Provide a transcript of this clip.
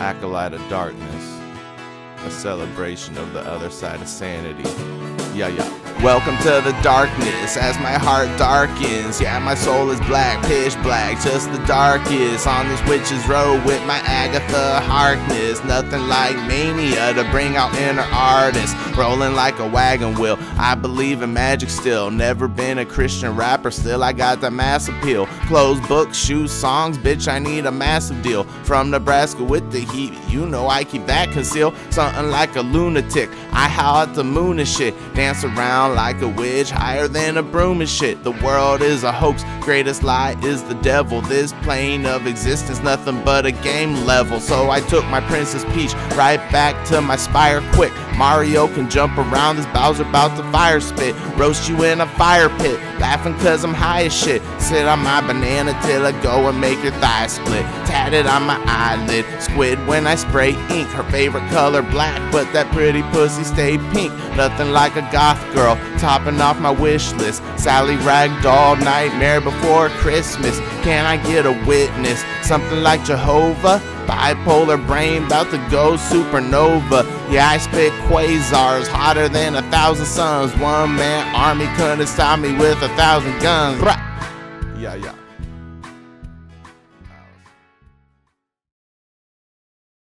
Acolyte of darkness. A celebration of the other side of sanity. Yeah, yeah. Welcome to the darkness as my heart darkens. Yeah, my soul is black, pitch black, just the darkest. On this witch's road with my Agatha Harkness. Nothing like mania to bring out inner artists. Rolling like a wagon wheel. I believe in magic still. Never been a Christian rapper, still I got the mass appeal. Clothes, books, shoes, songs, bitch, I need a massive deal. From Nebraska with the heat, you know I keep that concealed. Something like a lunatic. I howl at the moon and shit. Dance around like a witch, higher than a broom and shit. The world is a hoax, greatest lie is the devil. This plane of existence, nothing but a game level. So I took my Princess Peach right back to my spire quick. Mario can jump around, this Bowser about to fire spit. Roast you in a fire pit, laughing cause I'm high as shit. Sit on my banana till I go and make your thigh split. Tatted on my eyelid, squid when I spray ink. Her favorite color black, but that pretty pussy stay pink. Nothing like a goth girl, topping off my wish list. Sally Ragdoll, nightmare before Christmas. Can I get a witness? Something like Jehovah? Bipolar brain about to go supernova. Yeah, I spit quasars hotter than a thousand suns. One man army couldn't stop me with a thousand guns. Yeah, yeah.